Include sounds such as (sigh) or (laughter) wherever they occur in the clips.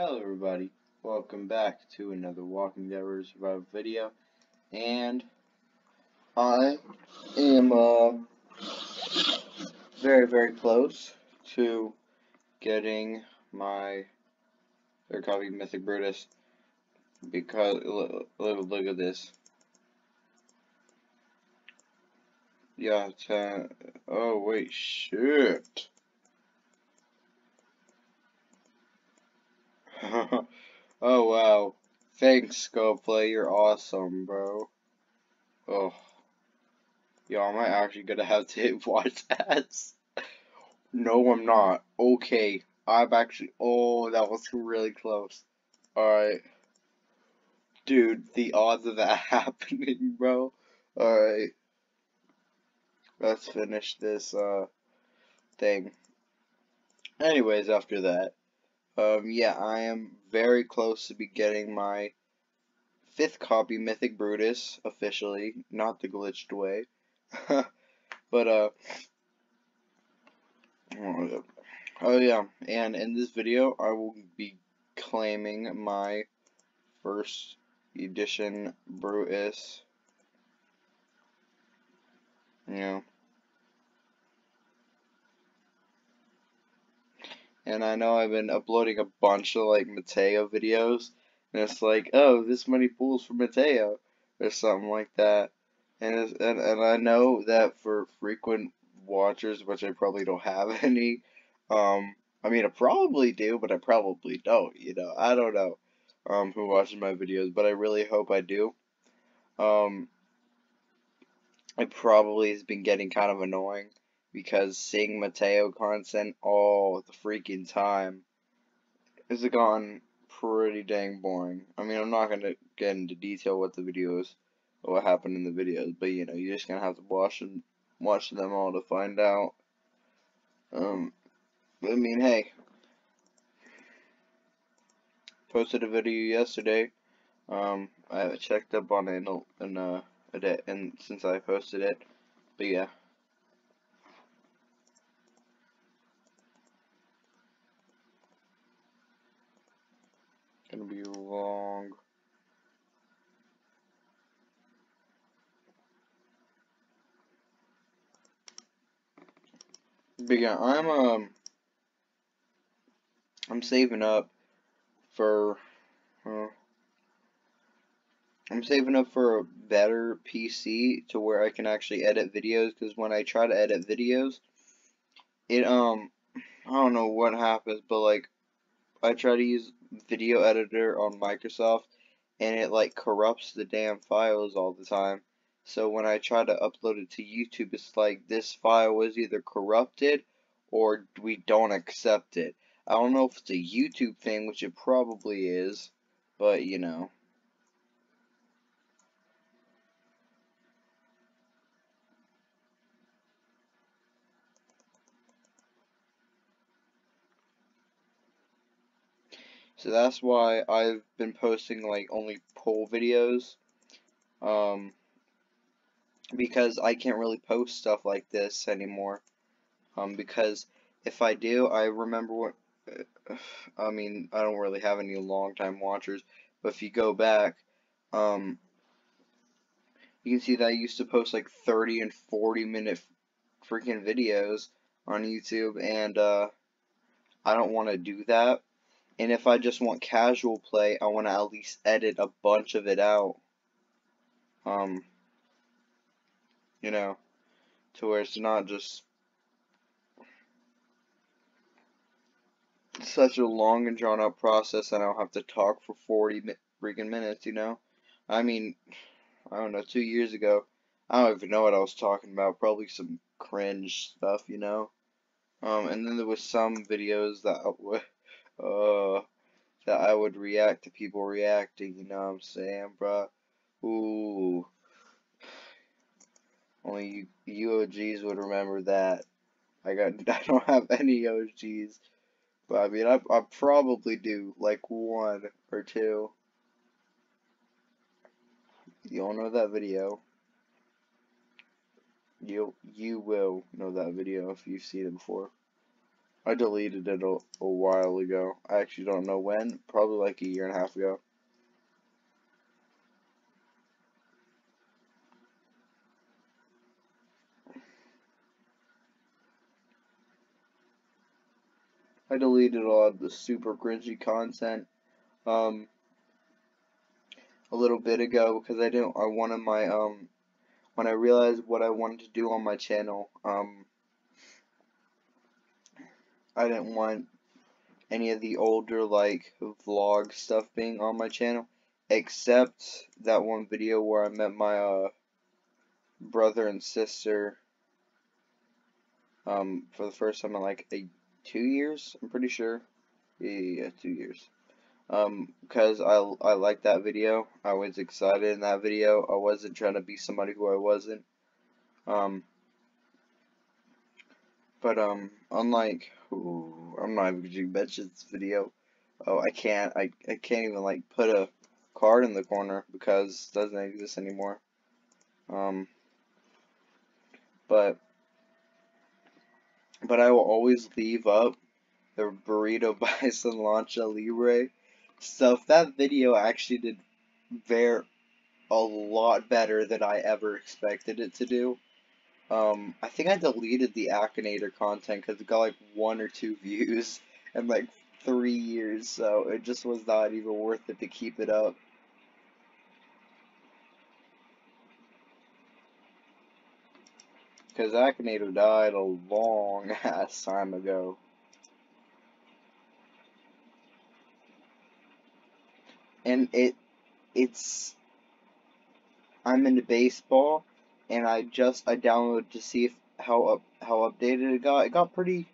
Hello everybody, welcome back to another Walking Dead Survival video, and I am uh, very very close to getting my third copy Mythic Brutus, because look, look at this. Yeah, uh, oh wait, shit. Oh wow. Thanks, GoPlay, you're awesome, bro. Oh. Yo, I might actually gonna have to (laughs) watch ads. no, I'm not. Okay. I'm actually oh that was really close. Alright. Dude, the odds of that (laughs) happening, bro. Alright. Let's finish this uh thing. Anyways, after that. Um, yeah, I am very close to be getting my fifth copy, Mythic Brutus, officially, not the glitched way. (laughs) but, uh, oh yeah, and in this video, I will be claiming my first edition Brutus. You know. And I know I've been uploading a bunch of like Mateo videos, and it's like, oh, this many pools for Mateo, or something like that, and and and I know that for frequent watchers, which I probably don't have (laughs) any, um, I mean I probably do, but I probably don't, you know, I don't know, um, who watches my videos, but I really hope I do, um, it probably has been getting kind of annoying because seeing Mateo content all the freaking time has gone pretty dang boring. I mean, I'm not gonna get into detail what the videos, or what happened in the videos, but you know, you're just gonna have to watch them, watch them all to find out. Um, I mean, hey, posted a video yesterday. Um, I checked up on it in, in uh, a day, and since I posted it, but yeah. Gonna be long. But yeah, I'm um I'm saving up for I'm saving up for a better PC to where I can actually edit videos because when I try to edit videos it um I don't know what happens but like I try to use video editor on Microsoft and it like corrupts the damn files all the time. So when I try to upload it to YouTube, it's like this file was either corrupted or we don't accept it. I don't know if it's a YouTube thing, which it probably is, but you know. So that's why I've been posting like only poll videos. Um, because I can't really post stuff like this anymore. Um, because if I do, I remember what, (sighs) I mean, I don't really have any long time watchers, but if you go back, um, you can see that I used to post like 30 and 40 minute freaking videos on YouTube, and, uh, I don't want to do that and if I just want casual play, I want to at least edit a bunch of it out. Um, you know, to where it's not just such a long and drawn out process and I don't have to talk for 40 freaking minutes, you know? I mean, I don't know, two years ago, I don't even know what I was talking about, probably some cringe stuff, you know? Um, and then there was some videos that uh, that I would react to people reacting, you know what I'm saying, bro? Ooh. Only you, OGs would remember that. I got, (laughs) I don't have any OGs. But I mean, I, I probably do, like one or two. You all know that video. You you will know that video if you've seen it before. I deleted it a, a while ago. I actually don't know when. Probably like a year and a half ago. I deleted a lot of the super cringy content um, a little bit ago because I didn't. I wanted my um when I realized what I wanted to do on my channel. Um, I didn't want any of the older like vlog stuff being on my channel except that one video where I met my uh brother and sister um for the first time in like a two years I'm pretty sure. Yeah, yeah two years. Um because I I liked that video. I was excited in that video. I wasn't trying to be somebody who I wasn't. Um but um unlike Ooh, I'm not even gonna mention this video. Oh, I can't. I, I can't even like put a card in the corner because it doesn't exist anymore. Um, but but I will always leave up the burrito (laughs) bison Launcha Libre stuff. That video actually did very a lot better than I ever expected it to do. Um, I think I deleted the Akinator content because it got like one or two (laughs) views in like three years, so it just was not even worth it to keep it up. Because Akinator died a long ass (laughs) time ago. And it, it's, I'm into baseball, and I just I downloaded to see if how up how updated it got. It got pretty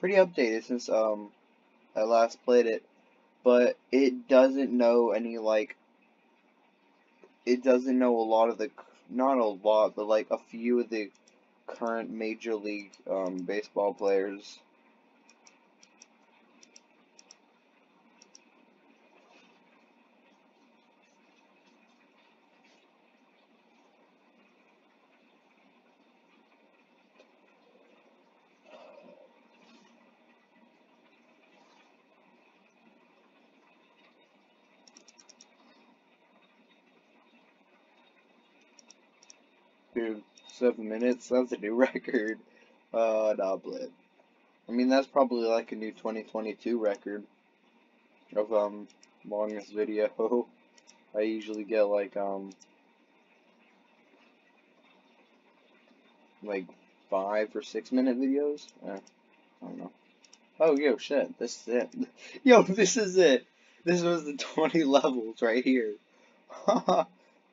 pretty updated since um I last played it, but it doesn't know any like it doesn't know a lot of the not a lot, but like a few of the current major league um, baseball players. Seven minutes, that's a new (laughs) record. Uh. I mean, that's probably like a new 2022 record of, um, longest video. (laughs) I usually get like, um, like five or six minute videos. Eh, I don't know. Oh, yo, shit, this is it. (laughs) Yo, this is it. This was the 20 levels right here.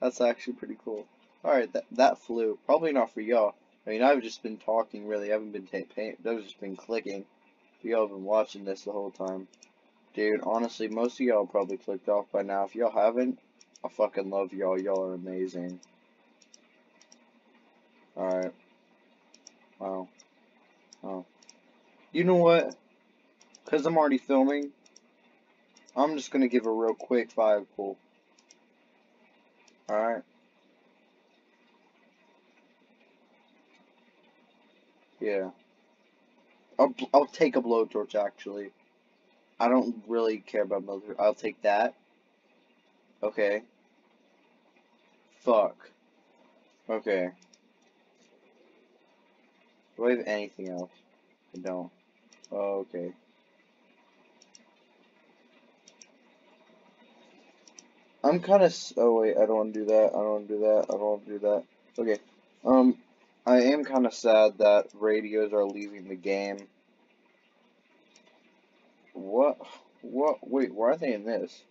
That's actually pretty cool. Alright, that, that flew. Probably not for y'all. I mean, I've just been talking, really. I haven't been paying. I've just been clicking. Y'all have been watching this the whole time. Dude, honestly, most of y'all probably clicked off by now. If y'all haven't, I fucking love y'all. Y'all are amazing. Alright. Wow. Oh. You know what? Because I'm already filming, I'm just going to give a real quick five pull. Alright. Yeah. I'll, I'll take a blowtorch, actually. I don't really care about military. I'll take that. Okay. Fuck. Okay. Do I have anything else? I don't. Oh, okay. I'm kind of. Oh wait, I don't want to do that. I don't want to do that. I don't want to do that. Okay. Um, I am kind of sad that radios are leaving the game. What? What? Wait, why are they in this?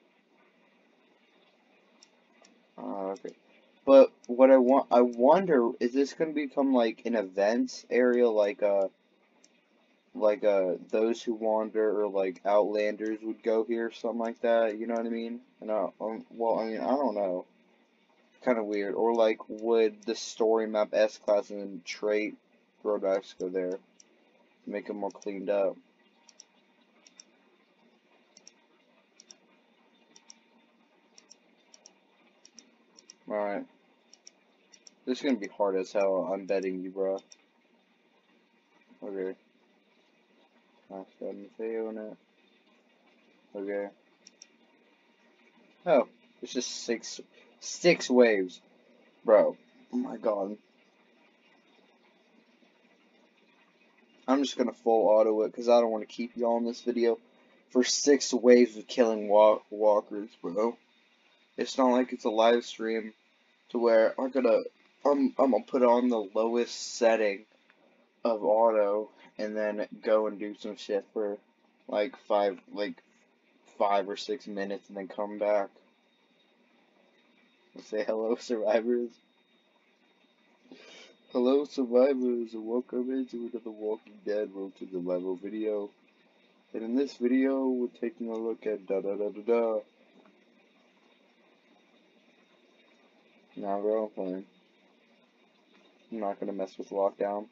Uh, okay. But what I want, I wonder, is this going to become like an events area, like uh, like uh, those who wander or like Outlanders would go here, something like that. You know what I mean? And uh, um, well, I mean, I don't know kind of weird. Or like, would the story map S class and trait Rodax go there? Make it more cleaned up. Alright. This is gonna be hard as hell, I'm betting you, bro. Okay. Nice. got Mateo in it. Okay. Oh, it's just six, six waves. Bro, oh my god. I'm just gonna full auto it because I don't want to keep y'all in this video for six waves of killing walk walkers, bro. It's not like it's a live stream to where I'm gonna I'm I'm gonna put on the lowest setting of auto and then go and do some shit for like five like five or six minutes and then come back. (laughs) Say hello survivors. Hello survivors and welcome into another Walking Dead Road to Survival video. And in this video we're taking a look at da da da da da. Now I'm fine. I'm not gonna mess with lockdown.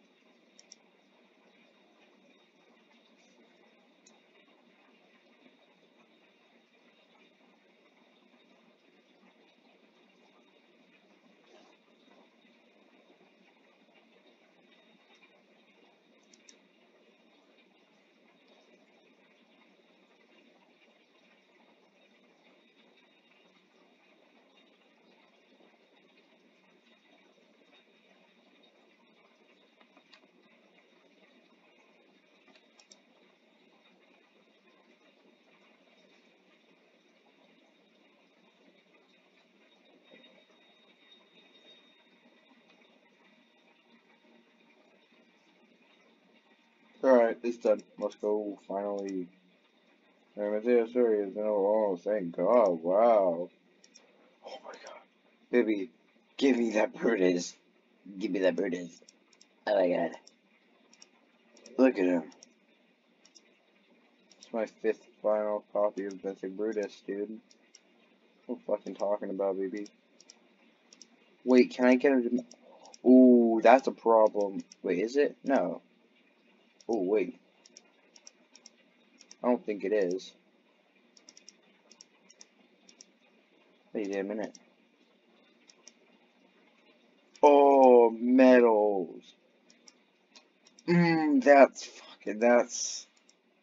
It's done. Let's go, finally. I'm Mateo Story is no oh thank God, wow. Oh my god. Baby, give me that Brutus. Give me that Brutus. Oh my god. Look at him. It's my fifth final copy of Mythic Brutus, dude. What fucking talking about, baby? Wait, can I get him? Ooh, that's a problem. Wait, is it? No. Oh, wait. I don't think it is. Wait a minute. Oh, medals. Mmm, that's fucking, that's,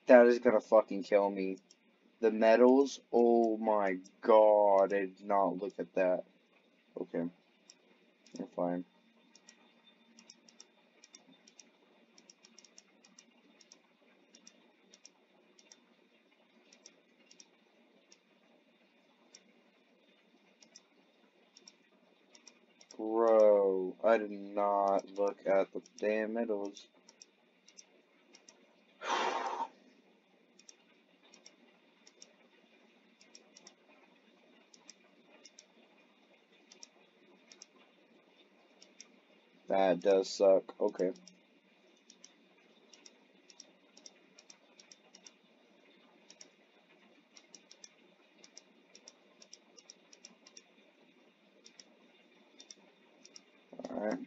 that is gonna fucking kill me. The medals, oh my god, I did not look at that. Okay. I'm fine. Bro, I did not look at the damn medals. (sighs) that does suck. Okay. Alright.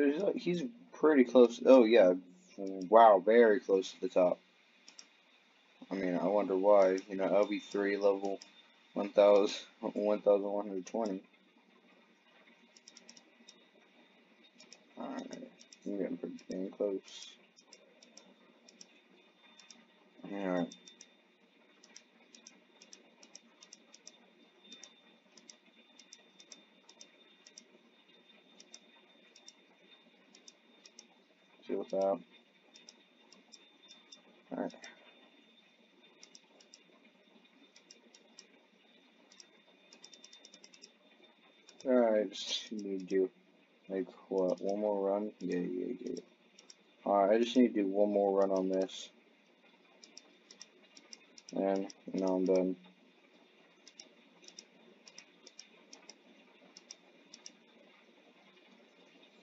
So he's, like, he's pretty close. Oh, yeah. Wow, very close to the top. I mean, I wonder why. You know, LB3 level 1,000, 1,120. Alright. I'm getting pretty dang close. Alright. See what's Alright. Alright, just need to like what, one more run? Yeah, yeah, yeah. Alright, I just need to do one more run on this. And now I'm done.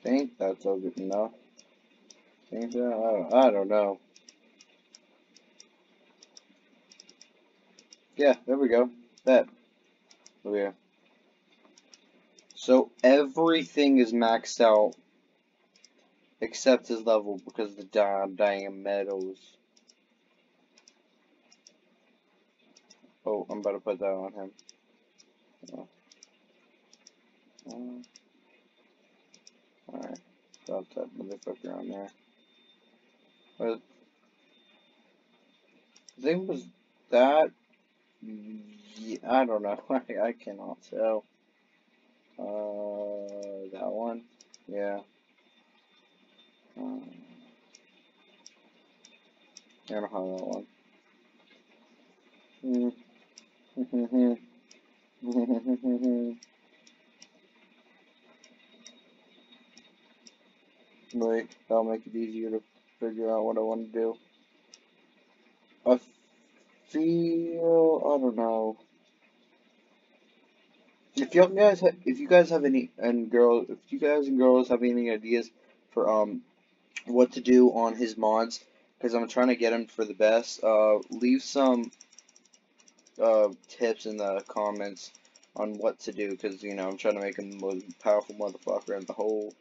think that's good enough. That? I don't, know. Yeah, there we go. That. Oh, okay. So everything is maxed out except his level because the dying medals. Oh, I'm about to put that on him. Oh. Alright, drop that motherfucker on there. But I think it was that. I don't know. (laughs) I, I cannot tell. Uh, that one. Yeah. Um, I don't know that one. (laughs) Wait, that'll make it easier to figure out what I want to do. I feel I don't know. If you guys, if you guys have any and girls, if you guys and girls have any ideas for um what to do on his mods, because I'm trying to get him for the best, uh, leave some uh tips in the comments on what to do, because you know I'm trying to make him the most powerful motherfucker in the whole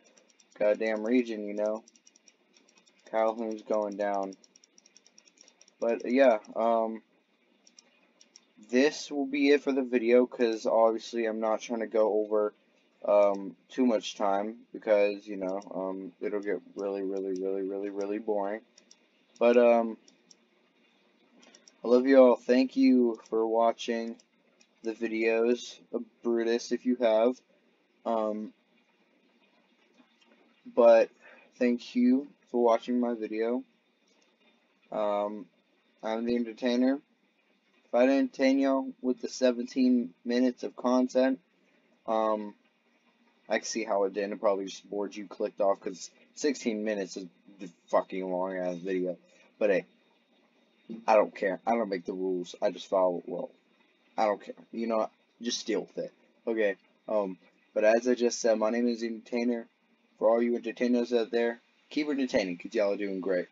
goddamn region, you know. Calhoun's going down. But yeah, um, this will be it for the video because obviously I'm not trying to go over um, too much time because, you know, um, it'll get really, really, really, really, really boring. But, um, I love you all. Thank you for watching the videos of Brutus if you have. Um, but thank you for watching my video. Um, I'm the entertainer. If I didn't entertain y'all with the 17 minutes of content, um, I can see how it didn't. It probably just bored you, clicked off, because 16 minutes is fucking long ass video. But hey, I don't care. I don't make the rules. I just follow well. I don't care. You know, just deal with it. Okay. Um, but as I just said, my name is Entertainer. For all you entertainers out there, keep entertaining, because y'all are doing great.